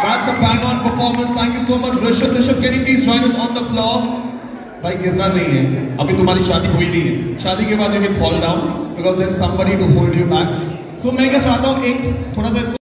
That's a bang-on performance. Thank you so much, Rishabh. Rishabh, can you please join us on the floor? भाई गिरना नहीं है अभी तुम्हारी शादी हुई नहीं है शादी के बाद you will fall down because there somebody to hold you back so मैं क्या चाहता हूँ एक थोड़ा सा इसको